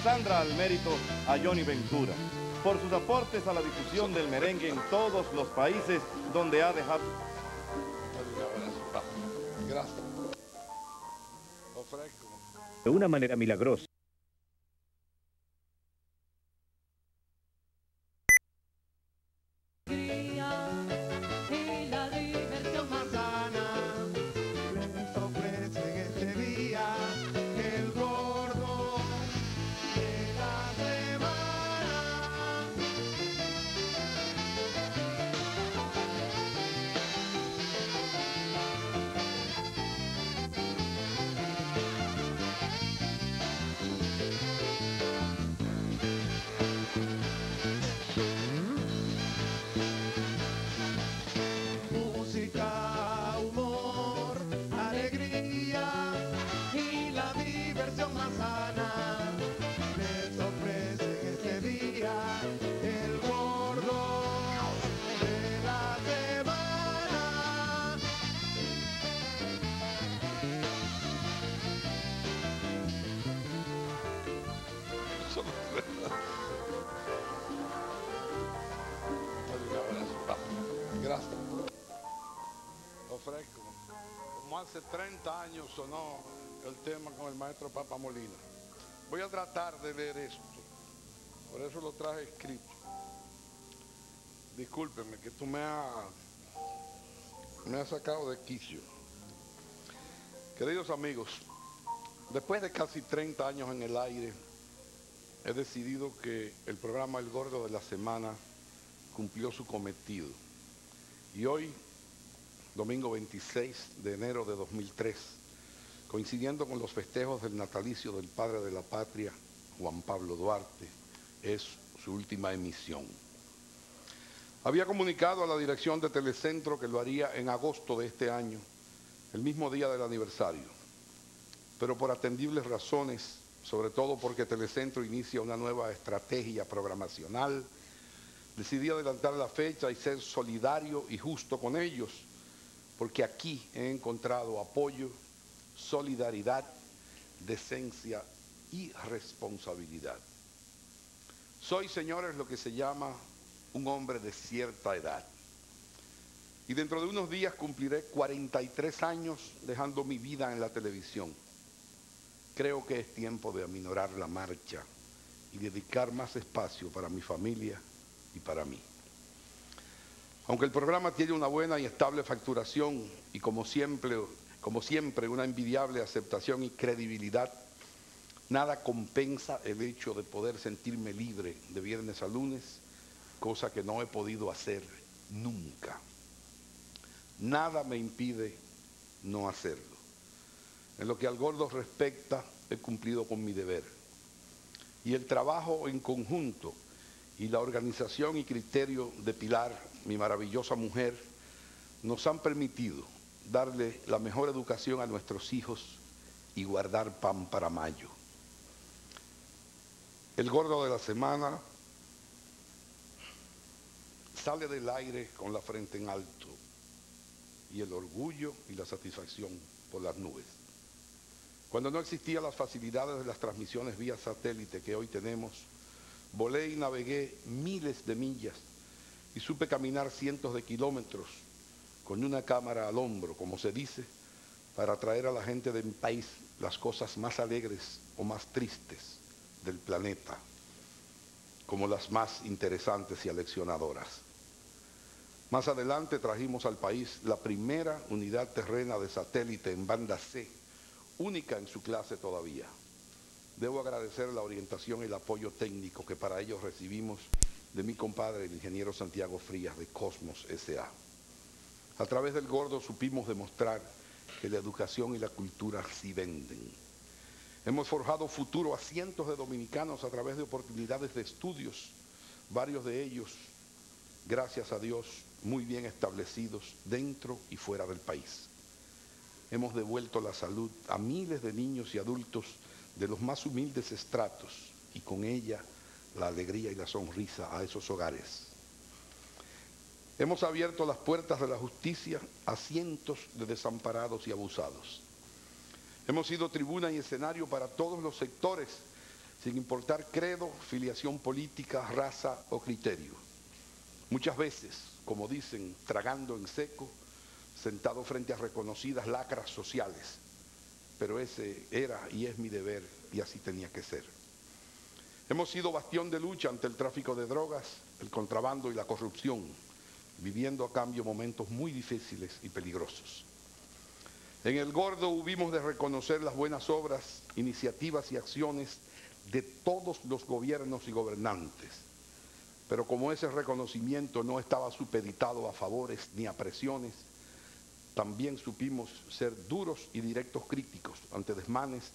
especial y Cassandra al mérito a Johnny Ventura por sus aportes a la difusión del merengue en todos los países donde ha dejado... Gracias. De una manera milagrosa. Hace 30 años sonó el tema con el maestro Papa Molina. Voy a tratar de leer esto. Por eso lo traje escrito. Discúlpeme que tú me has me has sacado de quicio. Queridos amigos, después de casi 30 años en el aire, he decidido que el programa El Gordo de la Semana cumplió su cometido. Y hoy, domingo 26 de enero de 2003, coincidiendo con los festejos del natalicio del padre de la patria, Juan Pablo Duarte, es su última emisión. Había comunicado a la dirección de Telecentro que lo haría en agosto de este año, el mismo día del aniversario. Pero por atendibles razones, sobre todo porque Telecentro inicia una nueva estrategia programacional, decidí adelantar la fecha y ser solidario y justo con ellos, porque aquí he encontrado apoyo, solidaridad, decencia y responsabilidad. Soy, señores, lo que se llama un hombre de cierta edad. Y dentro de unos días cumpliré 43 años dejando mi vida en la televisión. Creo que es tiempo de aminorar la marcha y dedicar más espacio para mi familia y para mí. Aunque el programa tiene una buena y estable facturación y como siempre, como siempre una envidiable aceptación y credibilidad, nada compensa el hecho de poder sentirme libre de viernes a lunes, cosa que no he podido hacer nunca. Nada me impide no hacerlo. En lo que al gordo respecta, he cumplido con mi deber. Y el trabajo en conjunto y la organización y criterio de Pilar, mi maravillosa mujer, nos han permitido darle la mejor educación a nuestros hijos y guardar pan para mayo. El gordo de la semana sale del aire con la frente en alto y el orgullo y la satisfacción por las nubes. Cuando no existían las facilidades de las transmisiones vía satélite que hoy tenemos, volé y navegué miles de millas y supe caminar cientos de kilómetros con una cámara al hombro, como se dice, para traer a la gente de mi país las cosas más alegres o más tristes del planeta, como las más interesantes y aleccionadoras. Más adelante trajimos al país la primera unidad terrena de satélite en banda C, única en su clase todavía. Debo agradecer la orientación y el apoyo técnico que para ello recibimos de mi compadre, el ingeniero Santiago Frías de Cosmos S.A. A través del gordo supimos demostrar que la educación y la cultura sí venden. Hemos forjado futuro a cientos de dominicanos a través de oportunidades de estudios, varios de ellos, gracias a Dios, muy bien establecidos dentro y fuera del país. Hemos devuelto la salud a miles de niños y adultos de los más humildes estratos y con ella la alegría y la sonrisa a esos hogares. Hemos abierto las puertas de la justicia a cientos de desamparados y abusados. Hemos sido tribuna y escenario para todos los sectores sin importar credo, filiación política, raza o criterio. Muchas veces, como dicen, tragando en seco, sentado frente a reconocidas lacras sociales, pero ese era y es mi deber y así tenía que ser. Hemos sido bastión de lucha ante el tráfico de drogas, el contrabando y la corrupción, viviendo a cambio momentos muy difíciles y peligrosos. En el Gordo hubimos de reconocer las buenas obras, iniciativas y acciones de todos los gobiernos y gobernantes. Pero como ese reconocimiento no estaba supeditado a favores ni a presiones, también supimos ser duros y directos críticos ante desmanes,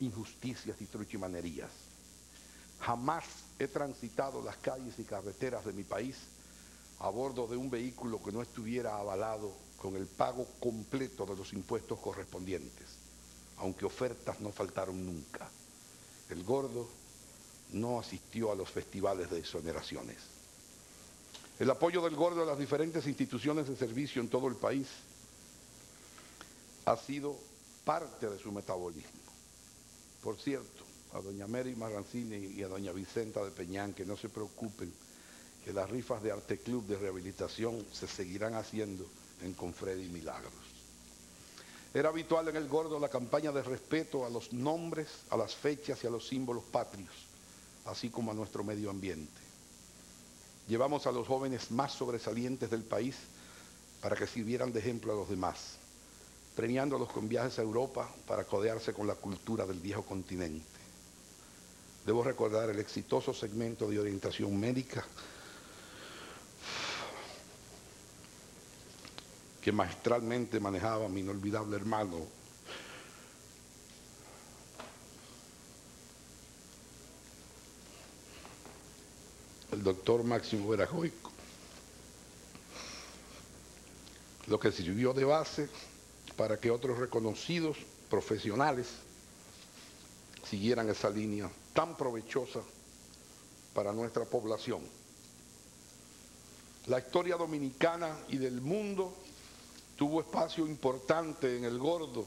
injusticias y truchimanerías. Jamás he transitado las calles y carreteras de mi país a bordo de un vehículo que no estuviera avalado con el pago completo de los impuestos correspondientes, aunque ofertas no faltaron nunca. El gordo no asistió a los festivales de exoneraciones. El apoyo del gordo a las diferentes instituciones de servicio en todo el país ha sido parte de su metabolismo. Por cierto, a doña Mary Marrancini y a doña Vicenta de Peñán que no se preocupen que las rifas de Arte Club de rehabilitación se seguirán haciendo en Confredi Milagros. Era habitual en el Gordo la campaña de respeto a los nombres, a las fechas y a los símbolos patrios, así como a nuestro medio ambiente. Llevamos a los jóvenes más sobresalientes del país para que sirvieran de ejemplo a los demás, premiándolos con viajes a Europa para codearse con la cultura del viejo continente. Debo recordar el exitoso segmento de orientación médica. Que maestralmente manejaba mi inolvidable hermano. El doctor Máximo Verajoico, lo que sirvió de base para que otros reconocidos profesionales siguieran esa línea tan provechosa para nuestra población. La historia dominicana y del mundo tuvo espacio importante en el gordo,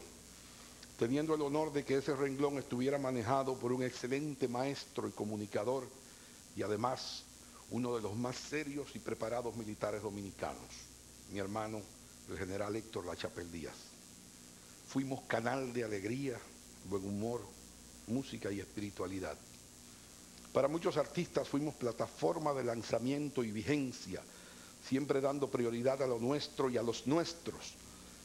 teniendo el honor de que ese renglón estuviera manejado por un excelente maestro y comunicador y además uno de los más serios y preparados militares dominicanos, mi hermano, el general Héctor Lachapel Díaz. Fuimos canal de alegría, buen humor, música y espiritualidad. Para muchos artistas fuimos plataforma de lanzamiento y vigencia, siempre dando prioridad a lo nuestro y a los nuestros,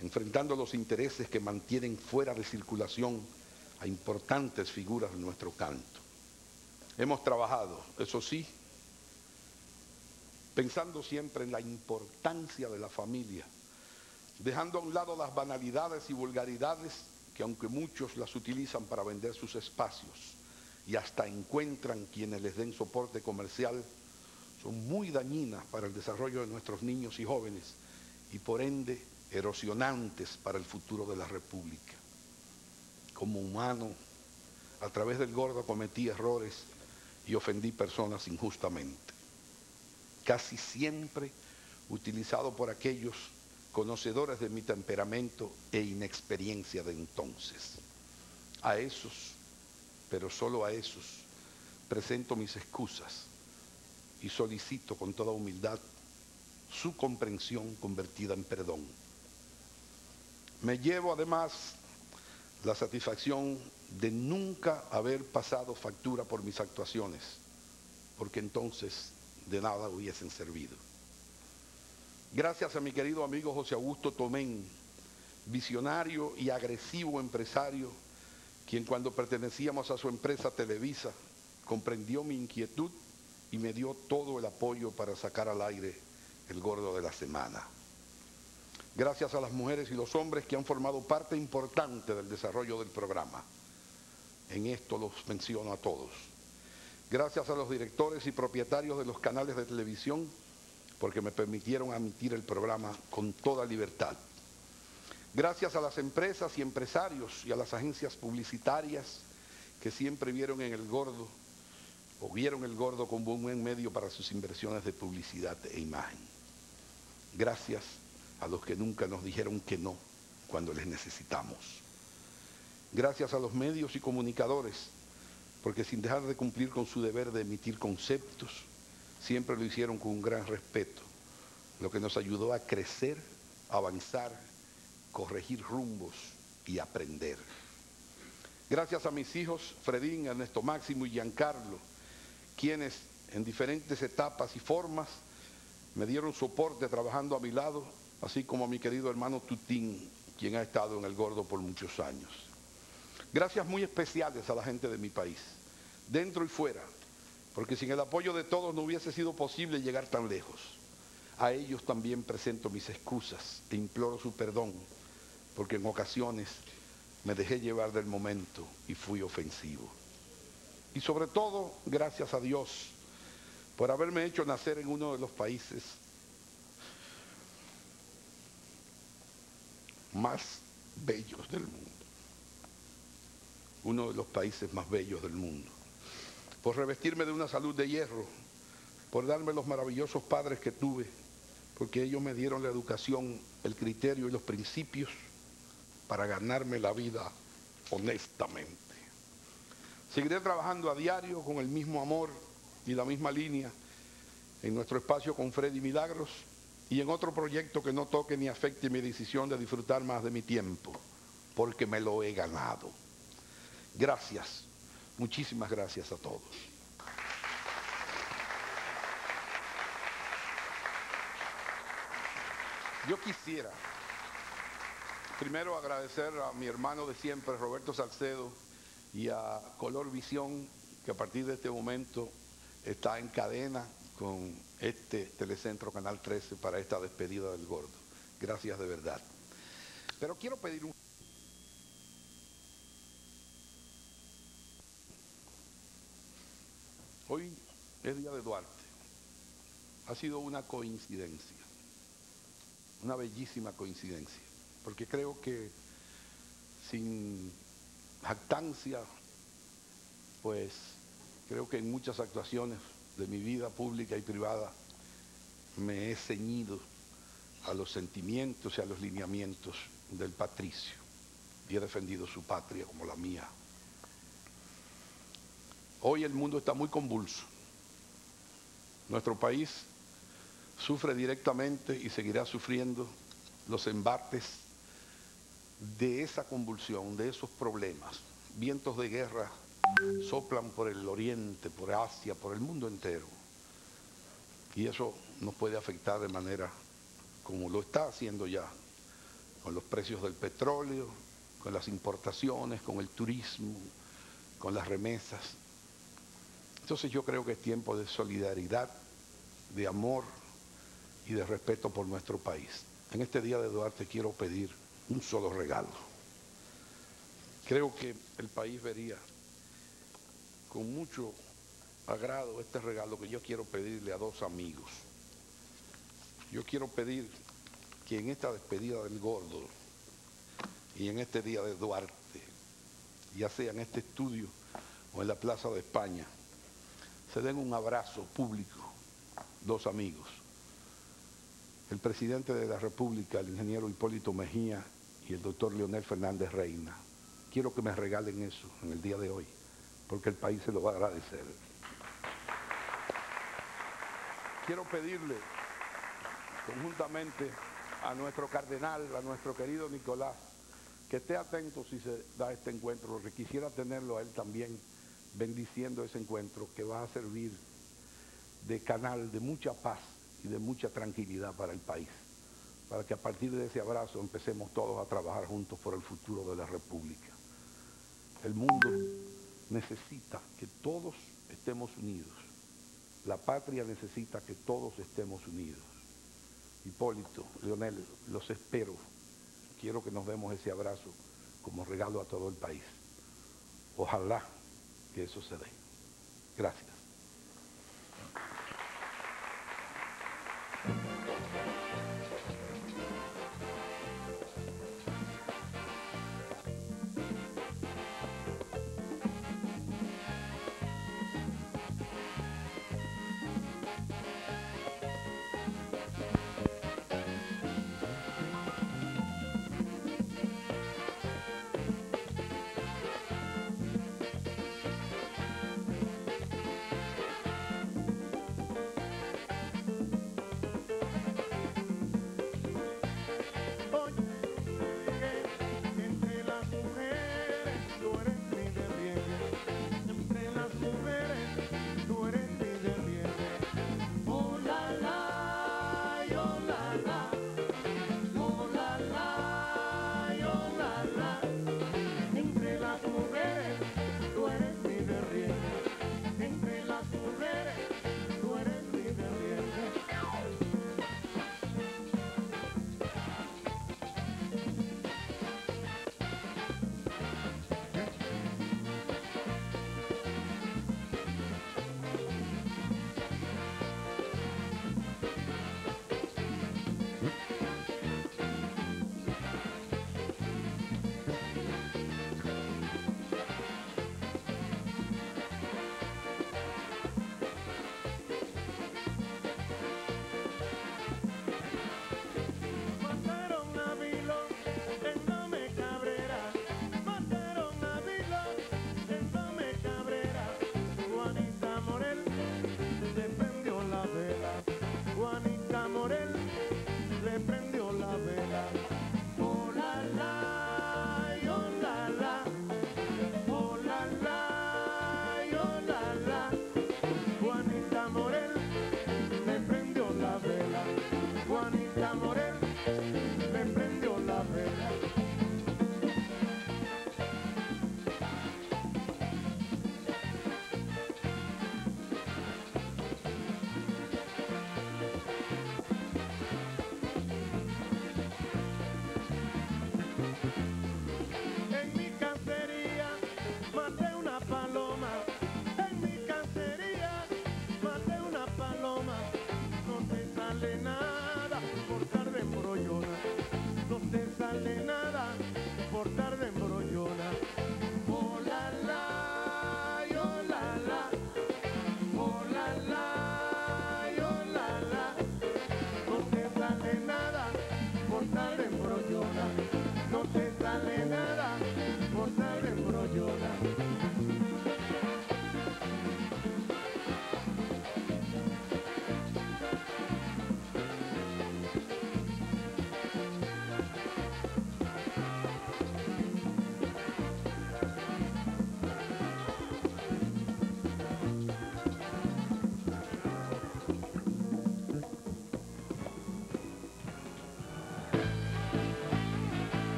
enfrentando los intereses que mantienen fuera de circulación a importantes figuras de nuestro canto. Hemos trabajado, eso sí, pensando siempre en la importancia de la familia, dejando a un lado las banalidades y vulgaridades que aunque muchos las utilizan para vender sus espacios y hasta encuentran quienes les den soporte comercial, son muy dañinas para el desarrollo de nuestros niños y jóvenes y por ende erosionantes para el futuro de la República. Como humano, a través del gordo cometí errores y ofendí personas injustamente. Casi siempre utilizado por aquellos conocedores de mi temperamento e inexperiencia de entonces. A esos, pero solo a esos, presento mis excusas y solicito con toda humildad su comprensión convertida en perdón. Me llevo además la satisfacción de nunca haber pasado factura por mis actuaciones, porque entonces de nada hubiesen servido. Gracias a mi querido amigo José Augusto Tomén, visionario y agresivo empresario, quien cuando pertenecíamos a su empresa Televisa comprendió mi inquietud y me dio todo el apoyo para sacar al aire el gordo de la semana. Gracias a las mujeres y los hombres que han formado parte importante del desarrollo del programa. En esto los menciono a todos. Gracias a los directores y propietarios de los canales de televisión porque me permitieron emitir el programa con toda libertad. Gracias a las empresas y empresarios y a las agencias publicitarias que siempre vieron en el gordo o vieron el gordo como un buen medio para sus inversiones de publicidad e imagen. Gracias a los que nunca nos dijeron que no cuando les necesitamos. Gracias a los medios y comunicadores porque sin dejar de cumplir con su deber de emitir conceptos, siempre lo hicieron con un gran respeto, lo que nos ayudó a crecer, avanzar, corregir rumbos y aprender. Gracias a mis hijos, Fredín, Ernesto Máximo y Giancarlo, quienes en diferentes etapas y formas me dieron soporte trabajando a mi lado, así como a mi querido hermano Tutín, quien ha estado en el Gordo por muchos años. Gracias muy especiales a la gente de mi país, dentro y fuera, porque sin el apoyo de todos no hubiese sido posible llegar tan lejos. A ellos también presento mis excusas e imploro su perdón, porque en ocasiones me dejé llevar del momento y fui ofensivo. Y sobre todo, gracias a Dios por haberme hecho nacer en uno de los países más bellos del mundo. Uno de los países más bellos del mundo. Por revestirme de una salud de hierro, por darme los maravillosos padres que tuve, porque ellos me dieron la educación, el criterio y los principios para ganarme la vida honestamente. Seguiré trabajando a diario con el mismo amor y la misma línea en nuestro espacio con Freddy Milagros y en otro proyecto que no toque ni afecte mi decisión de disfrutar más de mi tiempo, porque me lo he ganado. Gracias, muchísimas gracias a todos. Yo quisiera primero agradecer a mi hermano de siempre, Roberto Salcedo, y a Color Visión, que a partir de este momento está en cadena con este telecentro Canal 13 para esta despedida del gordo. Gracias de verdad. Pero quiero pedir un... Hoy es Día de Duarte. Ha sido una coincidencia, una bellísima coincidencia, porque creo que sin jactancia, pues creo que en muchas actuaciones de mi vida pública y privada me he ceñido a los sentimientos y a los lineamientos del patricio y he defendido su patria como la mía. Hoy el mundo está muy convulso. Nuestro país sufre directamente y seguirá sufriendo los embates de esa convulsión, de esos problemas. Vientos de guerra soplan por el oriente, por Asia, por el mundo entero. Y eso nos puede afectar de manera como lo está haciendo ya, con los precios del petróleo, con las importaciones, con el turismo, con las remesas. Entonces yo creo que es tiempo de solidaridad, de amor y de respeto por nuestro país. En este día de Duarte quiero pedir un solo regalo. Creo que el país vería con mucho agrado este regalo que yo quiero pedirle a dos amigos. Yo quiero pedir que en esta despedida del gordo y en este día de Duarte, ya sea en este estudio o en la Plaza de España, se den un abrazo público, dos amigos. El presidente de la República, el ingeniero Hipólito Mejía y el doctor Leonel Fernández Reina. Quiero que me regalen eso en el día de hoy porque el país se lo va a agradecer. Quiero pedirle conjuntamente a nuestro cardenal, a nuestro querido Nicolás, que esté atento si se da este encuentro, porque quisiera tenerlo a él también bendiciendo ese encuentro que va a servir de canal de mucha paz y de mucha tranquilidad para el país, para que a partir de ese abrazo empecemos todos a trabajar juntos por el futuro de la República. El mundo necesita que todos estemos unidos. La patria necesita que todos estemos unidos. Hipólito, Leonel, los espero. Quiero que nos demos ese abrazo como regalo a todo el país. Ojalá que eso se dé. Gracias.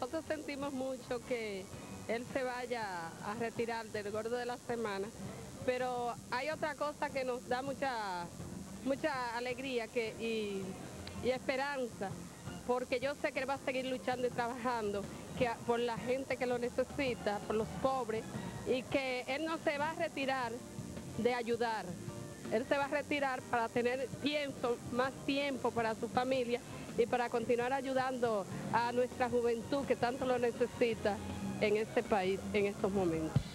Nosotros sentimos mucho que él se vaya a retirar del gordo de la semana, pero hay otra cosa que nos da mucha, mucha alegría que, y, esperanza, porque yo sé que él va a seguir luchando y trabajando que, por la gente que lo necesita, por los pobres, y que él no se va a retirar de ayudar. Él se va a retirar para tener tiempo, más tiempo para su familia y para continuar ayudando a nuestra juventud que tanto lo necesita en este país en estos momentos.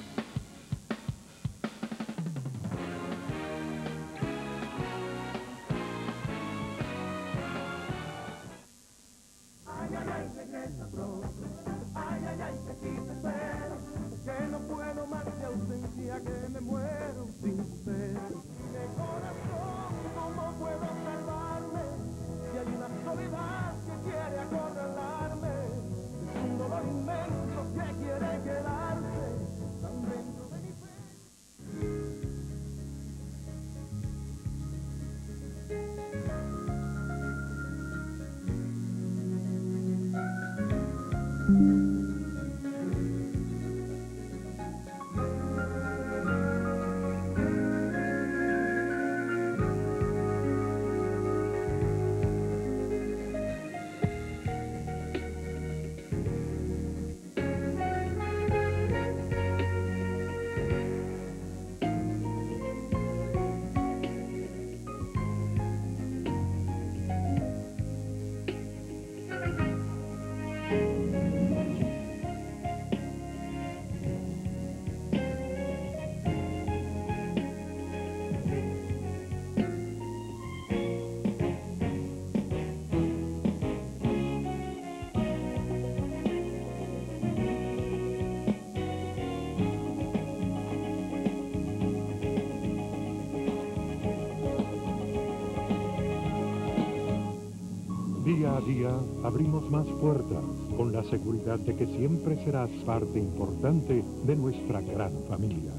Día a día abrimos más puertas con la seguridad de que siempre serás parte importante de nuestra gran familia.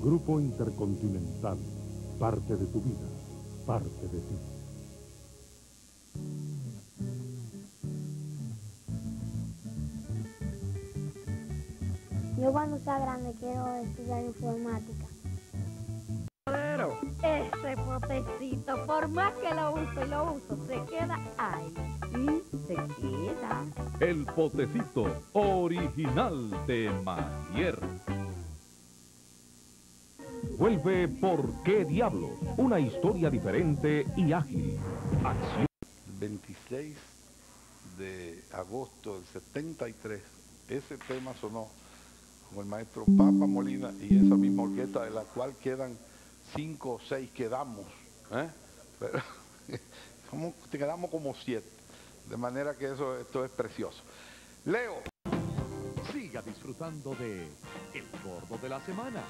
Grupo Intercontinental, parte de tu vida, parte de ti. Yo cuando sea grande quiero estudiar informática. Por más que lo uso y lo uso, se queda ahí. Y se queda. El potecito original de Mayer. Vuelve ¿Por qué diablos? Una historia diferente y ágil. Acción. 26 de agosto del 73, ese tema sonó con el maestro Papa Molina y esa misma orquesta de la cual quedan cinco o seis quedamos, ¿eh? Pero como, quedamos como siete, de manera que eso esto es precioso. Leo. Siga disfrutando de El Gordo de la Semana.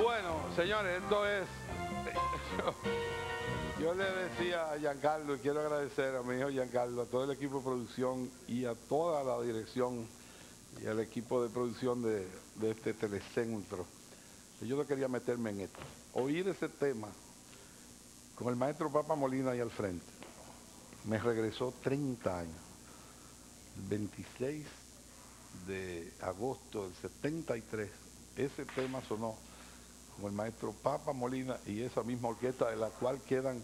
Bueno, señores, esto es... Yo, le decía a Giancarlo, y quiero agradecer a mi hijo Giancarlo, a todo el equipo de producción y a toda la dirección y al equipo de producción de, de este telecentro. Yo no quería meterme en esto. Oír ese tema con el maestro Papa Molina ahí al frente, me regresó 30 años. El 26 de agosto del 73, ese tema sonó con el maestro Papa Molina y esa misma orquesta de la cual quedan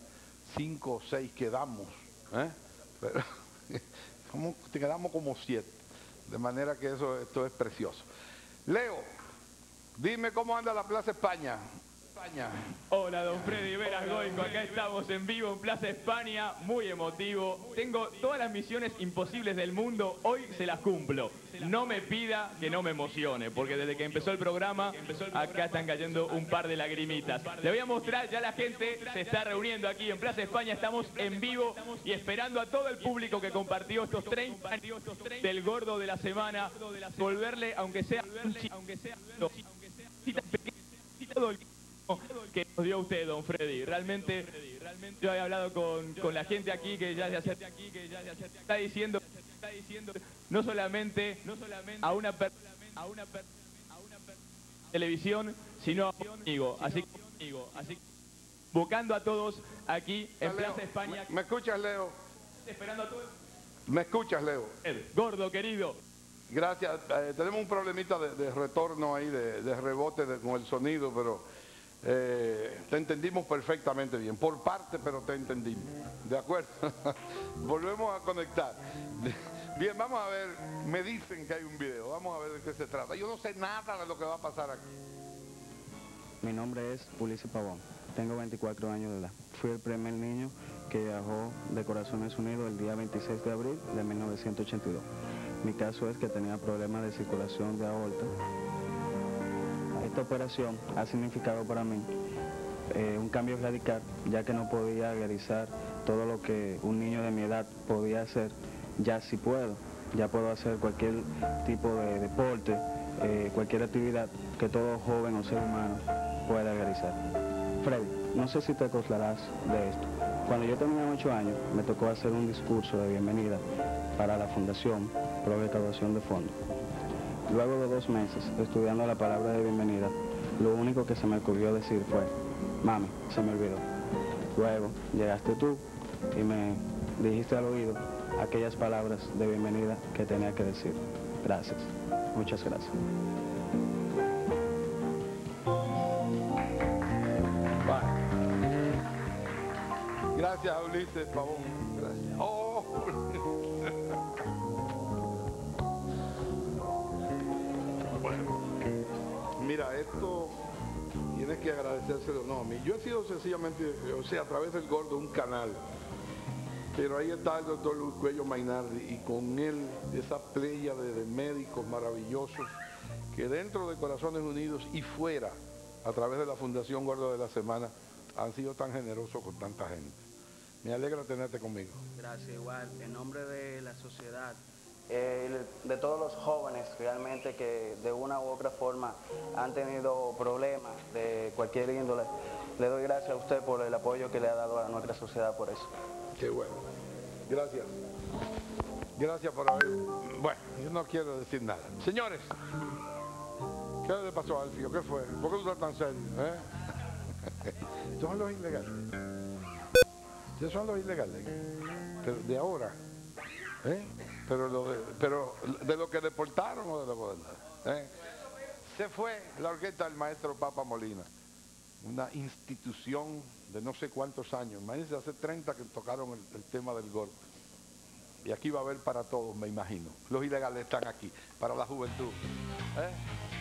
cinco o seis quedamos, ¿eh? pero como, quedamos como siete, de manera que eso esto es precioso. Leo, dime cómo anda la Plaza España. España. Hola, don Freddy Veras Goico, acá estamos en vivo en Plaza España, muy emotivo. Tengo todas las misiones imposibles del mundo, hoy se las cumplo. No me pida que no me emocione, porque desde que empezó el programa, acá están cayendo un par de lagrimitas. Le voy a mostrar, ya la gente se está reuniendo aquí en Plaza España, estamos en vivo y esperando a todo el público que compartió estos 30 años del gordo de la semana, volverle, aunque sea un aunque sea que nos dio usted, don Freddy. Realmente, yo he hablado con, con la gente aquí que ya se acerca aquí, que ya se acerca- está diciendo, está diciendo no solamente, no solamente a una per- a una per- a una per- televisión, sino a conmigo. Así que conmigo, así que buscando a todos aquí en Leo, Plaza España, ¿Me, me escuchas, Leo? esperando a todos. ¿Me escuchas, Leo? Gordo querido. Gracias. Eh, tenemos un problemita de, de retorno ahí, de, de rebote de- con el sonido, pero eh, te entendimos perfectamente bien. Por parte, pero te entendimos. ¿De acuerdo? Volvemos a conectar. Bien, vamos a ver. Me dicen que hay un video. Vamos a ver de qué se trata. Yo no sé nada de lo que va a pasar aquí. Mi nombre es Ulises Pavón. Tengo 24 años de edad. Fui el primer niño que viajó de Corazones Unidos el día 26 de abril de 1982. Mi caso es que tenía problemas de circulación de aorta. Esta operación ha significado para mí eh, un cambio radical, ya que no podía realizar todo lo que un niño de mi edad podía hacer. Ya sí puedo. Ya puedo hacer cualquier tipo de deporte, eh, cualquier actividad que todo joven o ser humano pueda realizar. Freddy, no sé si te acordarás de esto. Cuando yo tenía 8 años, me tocó hacer un discurso de bienvenida para la Fundación Pro Recaudación de Fondos. Luego de dos meses estudiando la palabra de bienvenida, lo único que se me ocurrió decir fue, mami, se me olvidó. Luego llegaste tú y me dijiste al oído aquellas palabras de bienvenida que tenía que decir. Gracias. Muchas gracias. Gracias, Ulises Pavón. Que agradecérselo no a mí. Yo he sido sencillamente, o sea, a través del gordo, un canal. Pero ahí está el doctor Luis Cuello Mainardi y con él esa playa de, de médicos maravillosos que dentro de Corazones Unidos y fuera, a través de la Fundación Gordo de la Semana, han sido tan generosos con tanta gente. Me alegra tenerte conmigo. Gracias, igual. En nombre de la sociedad, de todos los jóvenes realmente que de una u otra forma han tenido problemas de cualquier índole, le doy gracias a usted por el apoyo que le ha dado a nuestra sociedad por eso. Qué bueno. Gracias. Gracias por haber... Bueno, yo no quiero decir nada. Señores, ¿qué le pasó a Alfio? ¿Qué fue? ¿Por qué tú estás tan serio? ¿Eh? Son los ilegales. Ya son los ilegales. Pero de ahora. ¿eh? Pero, lo de, pero de lo que deportaron o de lo que... ¿eh? Se fue la orquesta del maestro Papa Molina. Una institución de no sé cuántos años. Imagínense, hace 30 que tocaron el, tema del golpe. Y aquí va a haber para todos, me imagino. Los ilegales están aquí, para la juventud. ¿eh?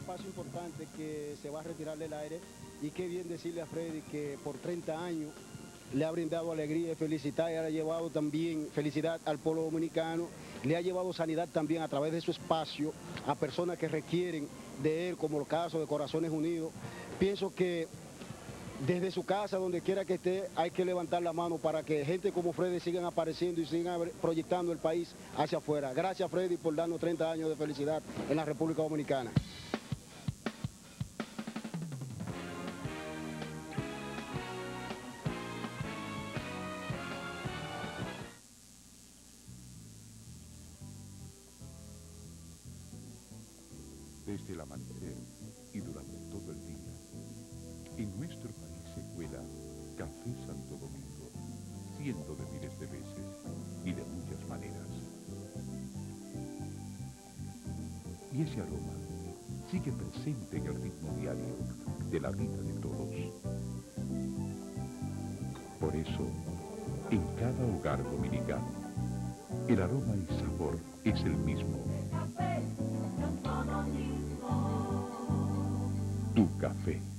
Espacio importante que se va a retirar del aire y qué bien decirle a Freddy que por 30 años le ha brindado alegría y felicidad y ha llevado también felicidad al pueblo dominicano, le ha llevado sanidad también a través de su espacio a personas que requieren de él, como el caso de Corazones Unidos. Pienso que desde su casa, donde quiera que esté, hay que levantar la mano para que gente como Freddy sigan apareciendo y sigan proyectando el país hacia afuera. Gracias Freddy por darnos 30 años de felicidad en la República Dominicana. En cada hogar dominicano, el aroma y sabor es el mismo. Tu café.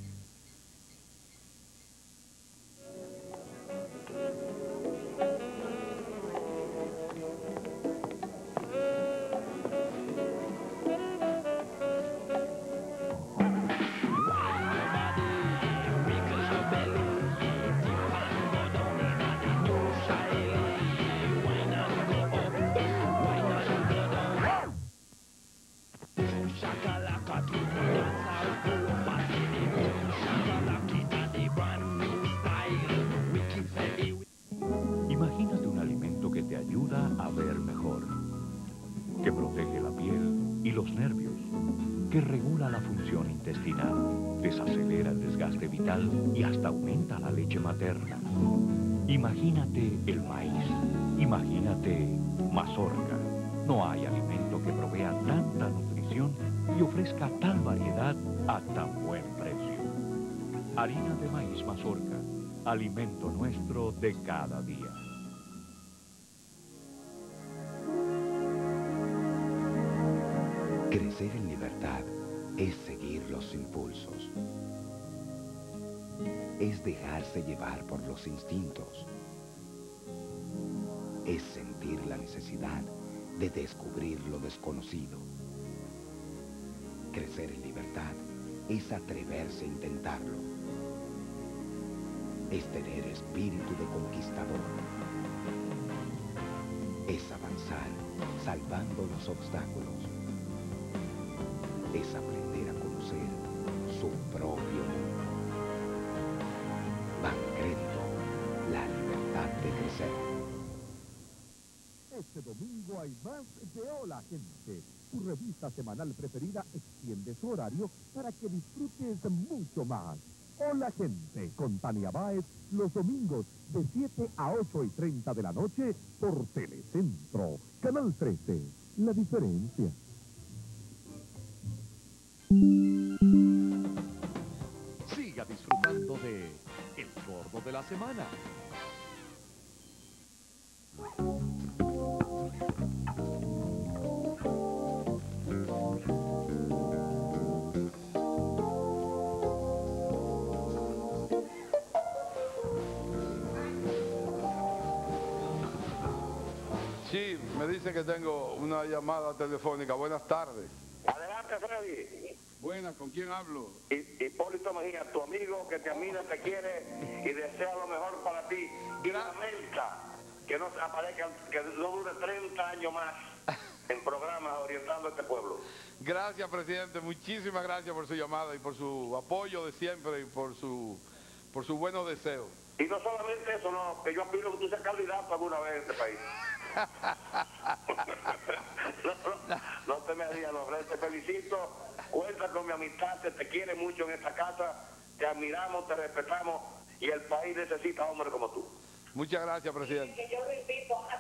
Alimento nuestro de cada día. Crecer en libertad es seguir los impulsos. Es dejarse llevar por los instintos. Es sentir la necesidad de descubrir lo desconocido. Crecer en libertad es atreverse a intentarlo. Es tener espíritu de conquistador. Es avanzar salvando los obstáculos. Es aprender a conocer su propio mundo. Bancrédito, la libertad de crecer. Este domingo hay más de Hola Gente. Tu revista semanal preferida extiende su horario para que disfrutes mucho más. Hola Gente, con Tania Báez, los domingos de 7 a 8 y 30 de la noche por Telecentro. Canal 13, la diferencia. Siga disfrutando de El Gordo de la Semana. Me dice que tengo una llamada telefónica. Buenas tardes. Adelante, Freddy. Buenas, ¿con quién hablo? Hi- Hipólito Mejía, tu amigo que te admira, te quiere y desea lo mejor para ti. Y lamenta que no aparezca, que no dure 30 años más en programas orientando a este pueblo. Gracias, presidente. Muchísimas gracias por su llamada y por su apoyo de siempre y por su por sus buenos deseos. Y no solamente eso, no, que yo aspiro que tú seas candidato alguna vez en este país. No, no, no te me rías, no, Fred, te felicito. Cuenta con mi amistad, se te quiere mucho en esta casa. Te admiramos, te respetamos y el país necesita hombres como tú. Muchas gracias, presidente.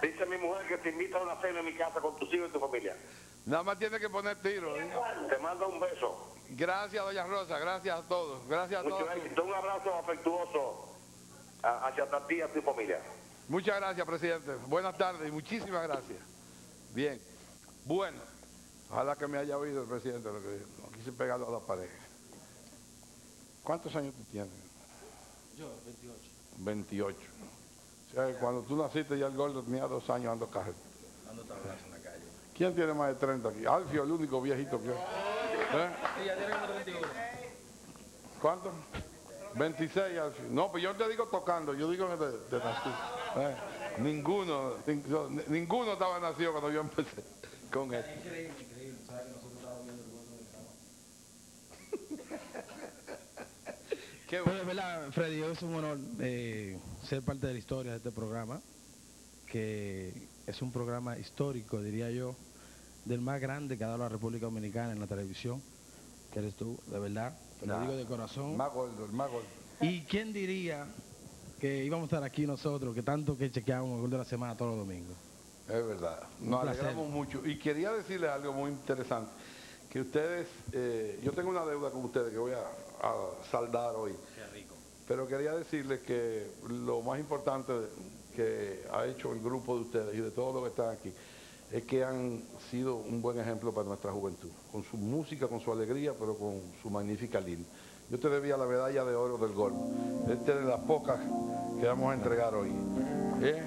Dice mi mujer que te invita a una cena en mi casa con tus hijos y tu familia. Nada más tiene que poner tiro. ¿eh? Te mando un beso. Gracias, doña Rosa. Gracias a todos. Gracias a Mucho todos. éxito. Un abrazo afectuoso hacia ti y a tu familia. Muchas gracias, presidente. Buenas tardes y muchísimas gracias. Bien. Bueno, ojalá que me haya oído el presidente lo que dijo. No quise pegarlo a la pared. ¿Cuántos años tú tienes? Yo, 28. 28. O sea, que cuando tú naciste ya el gordo tenía dos años dando caja. Dando tablazo en la calle. ¿Quién tiene más de 30 aquí? Alfio, el único viejito que. ¿Eh? Ya tiene como 31. ¿Cuánto? 26, Alfio. No, pues yo te digo tocando, yo digo de, de nacido. ¿Eh? Ninguno, ninguno estaba nacido cuando yo empecé con esto. Increíble, increíble. ¿Sabes que nosotros estábamos viendo el gordo del sábado? Pero de verdad, Freddy, es un honor eh, ser parte de la historia de este programa, que es un programa histórico, diría yo, del más grande que ha dado la República Dominicana en la televisión, que eres tú, de verdad, te lo digo de corazón. Más gordo, el más gordo. ¿Y quién diría que íbamos a estar aquí nosotros, que tanto que chequeamos el gol de la semana todos los domingos? Es verdad. Un Nos placer. alegramos mucho. Y quería decirle algo muy interesante, que ustedes, eh, yo tengo una deuda con ustedes que voy a, a saldar hoy. Qué rico. Pero quería decirles que lo más importante que ha hecho el grupo de ustedes y de todos los que están aquí es que han sido un buen ejemplo para nuestra juventud, con su música, con su alegría, pero con su magnífica línea. Yo te debía la medalla de oro del gol. Esta es de las pocas que vamos a entregar hoy. ¿Eh?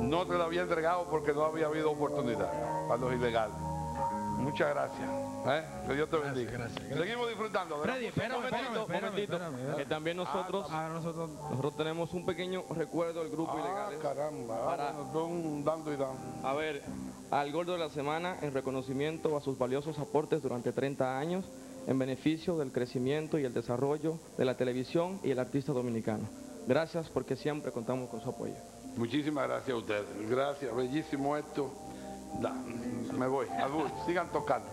No te la había entregado porque no había habido oportunidad para los ilegales. Muchas gracias. ¿eh? Que Dios te bendiga. Seguimos disfrutando. Freddy, espérame, momentito, espérame, momentito. espérame, espérame. Que también nosotros, Ah, nosotros, nosotros tenemos un pequeño recuerdo del grupo Ah, Ilegales. caramba. Ah, Para- bueno, son dando y dando. A ver, al gordo de la semana en reconocimiento a sus valiosos aportes durante 30 años en beneficio del crecimiento y el desarrollo de la televisión y el artista dominicano. Gracias porque siempre contamos con su apoyo. Muchísimas gracias a ustedes. Gracias, bellísimo esto. Da, me voy. Albur, sigan tocando.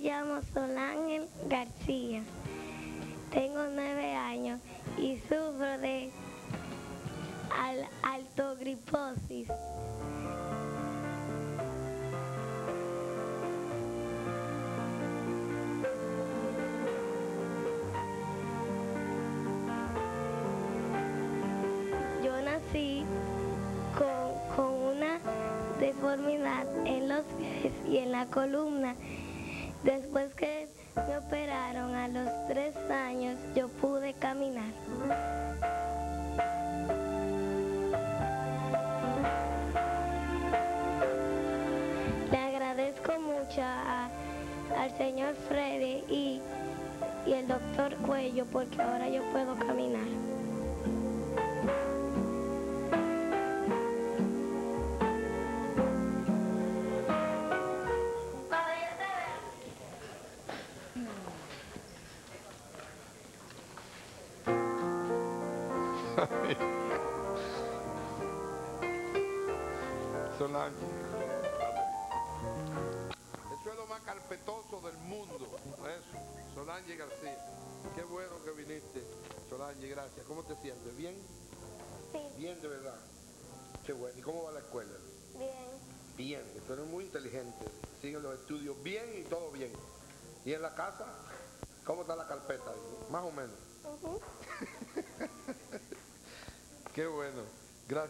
Llamo Solángel García. Tengo nueve años y sufro de al altogriposis. Yo nací con, con una deformidad en los pies y en la columna. Después que me operaron a los tres años, yo pude caminar. Le agradezco mucho al señor Freddy y, y el doctor Cuello porque ahora yo puedo caminar.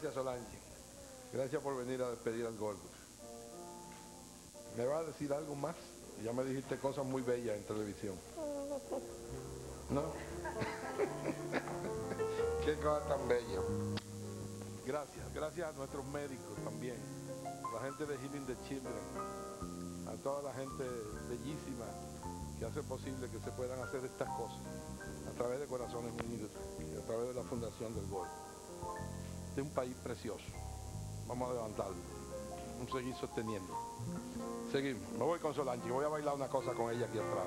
Gracias, Solange. Gracias por venir a despedir al gordo. ¿Me va a decir algo más? Ya me dijiste cosas muy bellas en televisión. ¿No? Qué cosa tan bella. Gracias, gracias a nuestros médicos también, la gente de Healing the Children, a toda la gente bellísima que hace posible que se puedan hacer estas cosas a través de Corazones Unidos y a través de la Fundación del Golfo. Es un país precioso. Vamos a levantarlo. Vamos a seguir sosteniendo. Seguimos. Me voy con Solange. Voy a bailar una cosa con ella aquí atrás.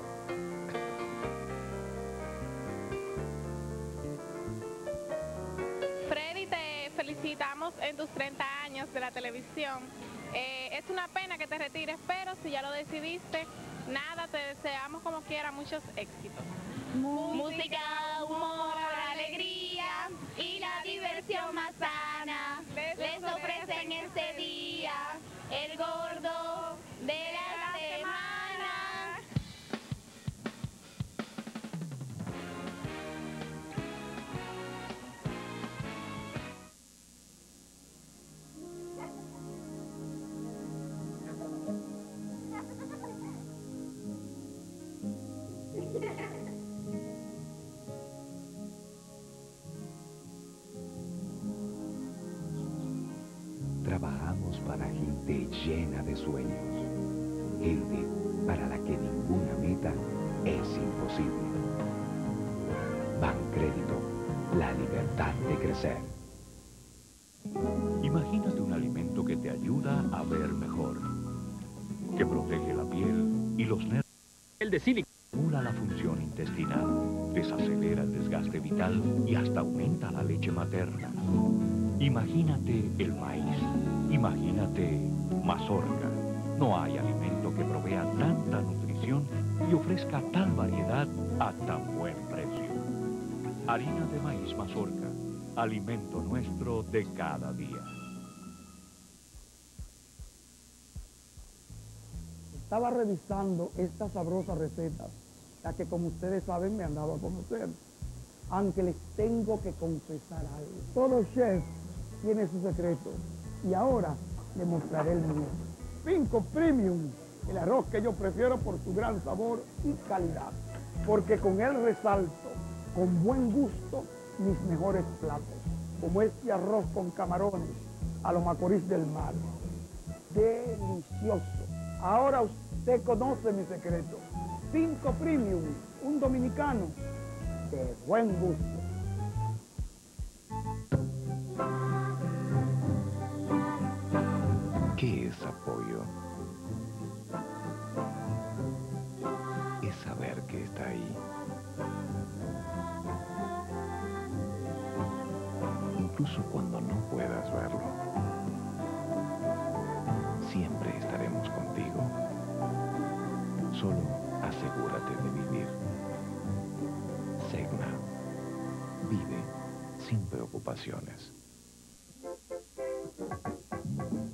Freddy, te felicitamos en tus 30 años de la televisión. Eh, es una pena que te retires, pero si ya lo decidiste, nada, te deseamos como quiera muchos éxitos. Música, humor, el gordo de la función intestinal, desacelera el desgaste vital y hasta aumenta la leche materna. Imagínate el maíz, imagínate mazorca. No hay alimento que provea tanta nutrición y ofrezca tal variedad a tan buen precio. Harina de maíz mazorca, alimento nuestro de cada día. Estaba revisando estas sabrosas recetas, las que como ustedes saben me han dado a conocer. Aunque les tengo que confesar algo. Todo chef tiene su secreto. Y ahora le mostraré el mío. Cinco Premium, el arroz que yo prefiero por su gran sabor y calidad. Porque con él resalto, con buen gusto, mis mejores platos. Como este arroz con camarones a los macorís del mar. Delicioso. Ahora usted conoce mi secreto. Cinco Premium, un dominicano de buen gusto. ¿Qué es apoyo? Es saber que está ahí. Incluso cuando no Solo asegúrate de vivir. Segna. Vive sin preocupaciones.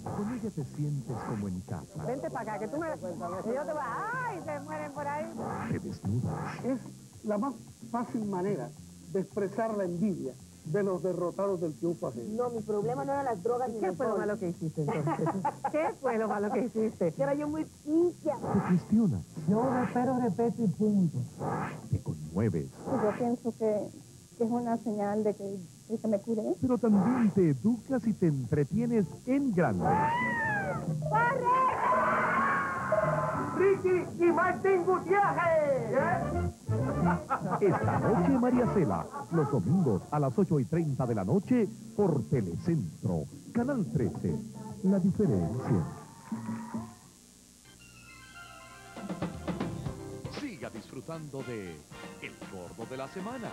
Con ella te sientes como en casa. Vente para acá, que tú me... que yo te voy... ¡Ay! Se mueren por ahí. Te desnudas. Es la más fácil manera de expresar la envidia de los derrotados del triunfo ajeno. No, mi problema no eran las drogas ni ¿Qué fue lo malo que hiciste entonces? ¿Qué fue lo malo que hiciste? Que era yo muy pincha. Te cuestionas. Yo espero respeto y punto. Te conmueves. Yo pienso que, que es una señal de que, de que me curé. Pero también te educas y te entretienes en grande. ¡Ricky y Martín Gutiérrez! Esta noche María Cela, los domingos a las 8 y 30 de la noche por Telecentro, Canal 13. La diferencia. Siga disfrutando de El Gordo de la Semana.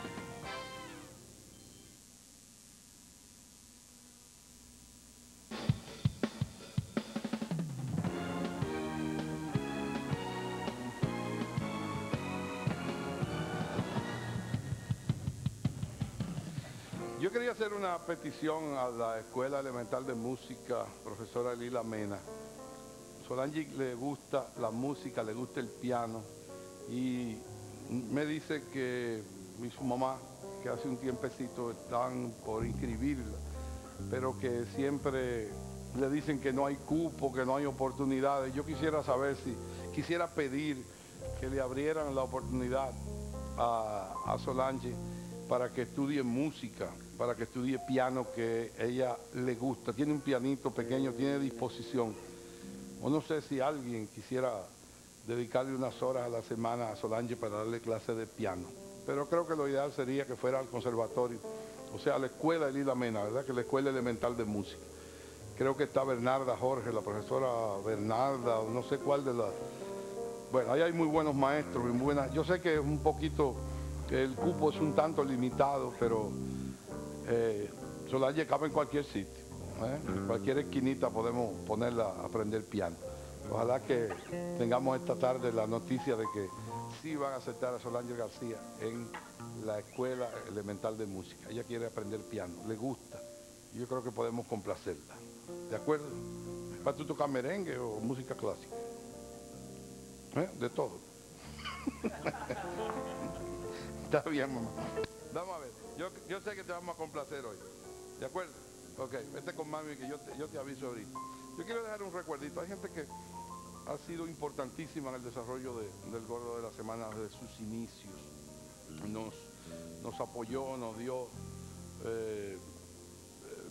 Una petición a la Escuela Elemental de Música, profesora Lila Mena. Solange le gusta la música, le gusta el piano y me dice que y su mamá, que hace un tiempecito están por inscribirla, pero que siempre le dicen que no hay cupo, que no hay oportunidades. Yo quisiera saber si, quisiera pedir que le abrieran la oportunidad a, a Solange para que estudie música, para que estudie piano que ella le gusta. Tiene un pianito pequeño, tiene disposición. O no sé si alguien quisiera dedicarle unas horas a la semana a Solange para darle clase de piano. Pero creo que lo ideal sería que fuera al conservatorio, o sea, a la escuela de Lila Mena, ¿verdad? Que la escuela elemental de música. Creo que está Bernarda Jorge, la profesora Bernarda, no sé cuál de las... Bueno, ahí hay muy buenos maestros, muy buenas... Yo sé que es un poquito, el cupo es un tanto limitado, pero eh, Solange cabe en cualquier sitio. ¿eh? En cualquier esquinita podemos ponerla a aprender piano. Ojalá que tengamos esta tarde la noticia de que sí van a aceptar a Solange García en la Escuela Elemental de Música. Ella quiere aprender piano, le gusta. Y yo creo que podemos complacerla. ¿De acuerdo? ¿Para tú tocar merengue o música clásica? ¿Eh? De todo. Está bien, mamá. Vamos a ver. Yo, yo sé que te vamos a complacer hoy. ¿De acuerdo? Ok, vete con mami que yo te, yo te aviso ahorita. Yo quiero dejar un recuerdito. Hay gente que ha sido importantísima en el desarrollo de- del Gordo de la Semana desde sus inicios. Nos, nos apoyó, nos dio eh, eh,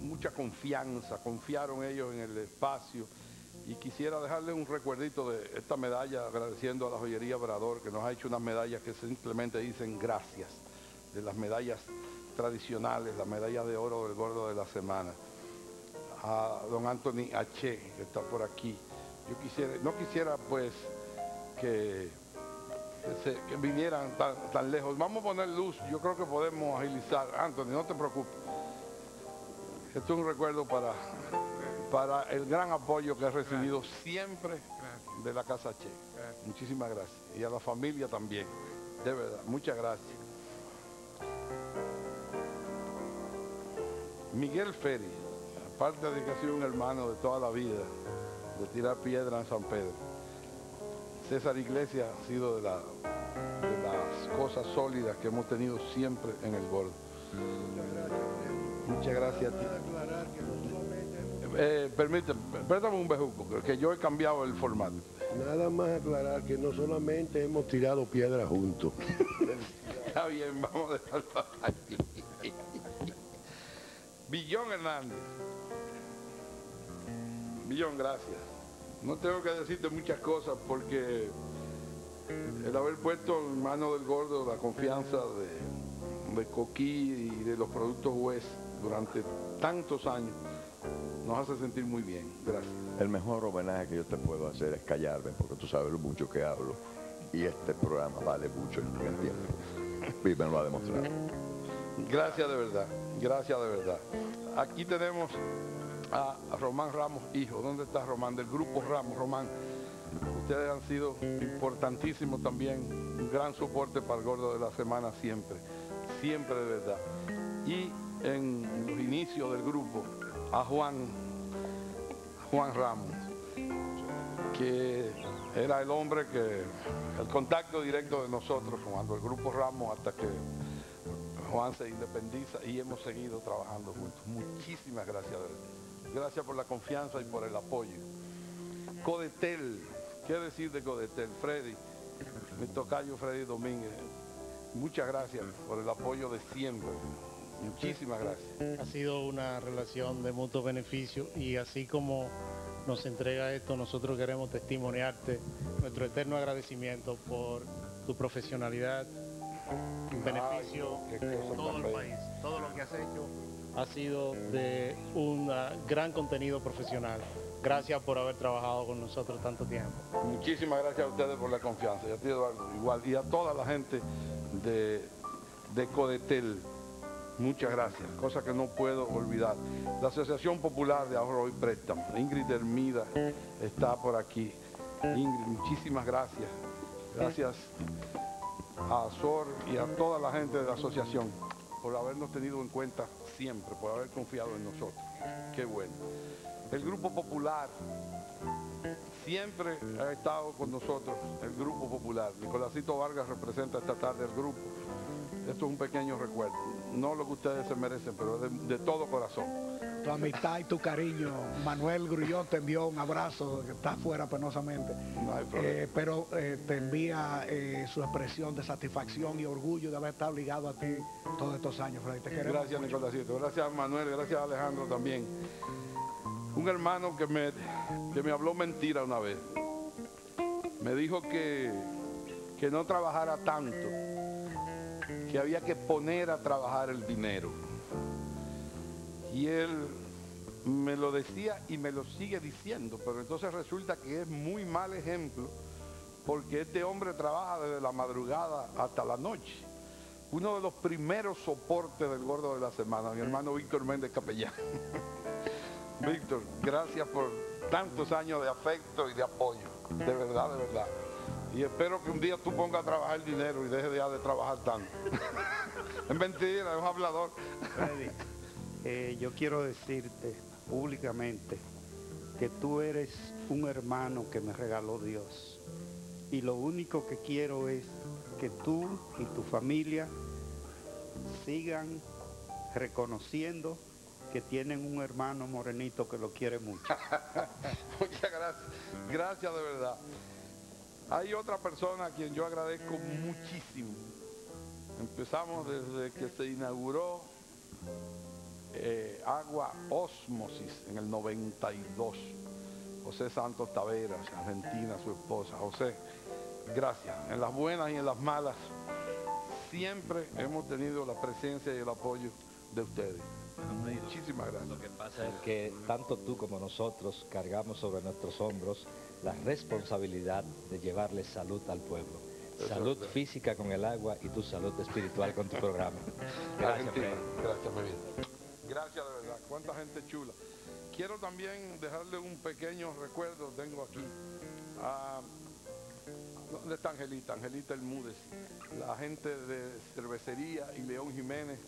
mucha confianza, confiaron ellos en el espacio. Y quisiera dejarles un recuerdito de esta medalla, agradeciendo a la joyería Brador, que nos ha hecho unas medallas que simplemente dicen gracias, de las medallas tradicionales, la medalla de oro del gordo de la semana. A don Anthony H, que está por aquí. Yo quisiera, no quisiera pues que vinieran tan, tan lejos. Vamos a poner luz, yo creo que podemos agilizar. Anthony, no te preocupes. Esto es un recuerdo para, para el gran apoyo que he recibido siempre de la Casa Che. Muchísimas gracias. Y a la familia también. De verdad, muchas gracias. Miguel Ferri, aparte de que ha sido un hermano de toda la vida, de tirar piedra en San Pedro. César Iglesias ha sido de, la- de las cosas sólidas que hemos tenido siempre en el gordo. Muchas gracias a ti. Eh, permíteme, préstame un bejuco, que- yo he cambiado el formato. Nada más aclarar que no solamente hemos tirado piedras juntos. Está bien, vamos a dejarlo. Billón Hernández. Billón, gracias. No tengo que decirte muchas cosas porque el haber puesto en mano del gordo la confianza de, de Coquí y de los productos West durante tantos años nos hace sentir muy bien. Gracias. El mejor homenaje que yo te puedo hacer es callarme, porque tú sabes lo mucho que hablo. Y este programa vale mucho en el tiempo. Pipe me lo ha demostrado. Gracias de verdad, gracias de verdad. Aquí tenemos a Román Ramos, hijo. ¿Dónde está Román? Del grupo Ramos. Román, Ustedes han sido importantísimos también, un gran soporte para el Gordo de la Semana siempre, siempre de verdad. Y en los inicios del grupo, a Juan, Juan Ramos, que era el hombre que, el contacto directo de nosotros cuando el grupo Ramos hasta que Juan se independiza y hemos seguido trabajando juntos. Muchísimas gracias. Gracias por la confianza y por el apoyo. Codetel, ¿qué decir de Codetel? Freddy, mi tocayo Freddy Domínguez, muchas gracias por el apoyo de siempre. Muchísimas gracias. Ha sido una relación de mutuo beneficio y así como nos entrega esto, nosotros queremos testimoniarte nuestro eterno agradecimiento por tu profesionalidad, en beneficio cosa todo el país. Todo lo que has hecho ha sido de un ah, gran contenido profesional. Gracias por haber trabajado con nosotros tanto tiempo. Muchísimas gracias a ustedes por la confianza. Y a ti, Eduardo, igual. Y a toda la gente de, de Codetel. Muchas gracias, cosa que no puedo olvidar. La Asociación Popular de Ahorro y Préstamo, Ingrid Hermida está por aquí. Ingrid, muchísimas gracias. Gracias a Azor y a toda la gente de la asociación por habernos tenido en cuenta siempre, por haber confiado en nosotros. Qué bueno. El Grupo Popular siempre ha estado con nosotros, el Grupo Popular. Nicolásito Vargas representa esta tarde al grupo. Esto es un pequeño recuerdo. No lo que ustedes se merecen, pero de, de todo corazón. Tu amistad y tu cariño. Manuel Grullón te envió un abrazo, que está afuera penosamente. Eh, pero eh, te envía eh, su expresión de satisfacción y orgullo de haber estado ligado a ti todos estos años, Freddy. Te Gracias. Nicolásito. Gracias, Manuel. Gracias, Alejandro también. Un hermano que me, que me habló mentira una vez. Me dijo que, que no trabajara tanto, que había que poner a trabajar el dinero. Y él me lo decía y me lo sigue diciendo, pero entonces resulta que es muy mal ejemplo porque este hombre trabaja desde la madrugada hasta la noche. Uno de los primeros soportes del gordo de la semana, mi hermano Víctor Méndez Capellán. Víctor, gracias por tantos años de afecto y de apoyo, de verdad, de verdad. Y espero que un día tú pongas a trabajar el dinero y dejes ya de trabajar tanto. es mentira, es un hablador. Freddy, eh, yo quiero decirte públicamente que tú eres un hermano que me regaló Dios. Y lo único que quiero es que tú y tu familia sigan reconociendo que tienen un hermano morenito que lo quiere mucho. Muchas gracias. Gracias de verdad. Hay otra persona a quien yo agradezco muchísimo. Empezamos desde que se inauguró eh, Agua Osmosis en el 92. José Santos Taveras, Argentina, su esposa. José, gracias. En las buenas y en las malas, siempre hemos tenido la presencia y el apoyo de ustedes. Muchísimas gracias. Lo que pasa es que tanto tú como nosotros cargamos sobre nuestros hombros la responsabilidad de llevarle salud al pueblo. Salud física con el agua y tu salud espiritual con tu programa. Gracias. Gracias, vida. Gracias de verdad. Cuánta gente chula. Quiero también dejarle un pequeño recuerdo, tengo aquí. a- ¿Dónde está Angelita? Angelita Elmúdez, la gente de Cervecería y León Jiménez,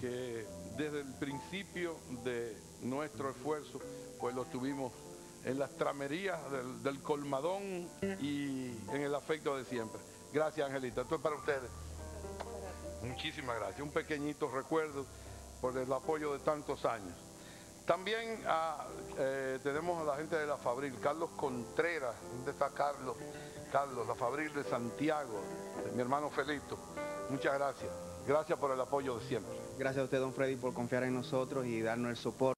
que desde el principio de nuestro esfuerzo, pues lo tuvimos en las tramerías del, del colmadón y en el afecto de siempre. Gracias, Angelita. Esto es para ustedes. Muchísimas gracias. Un pequeñito recuerdo por el apoyo de tantos años. También ah, eh, tenemos a la gente de la Fabril, Carlos Contreras, ¿dónde está Carlos? Carlos, la Fabril de Santiago, mi hermano Felito. Muchas gracias. Gracias por el apoyo de siempre. Gracias a usted, don Freddy, por confiar en nosotros y darnos el soporte.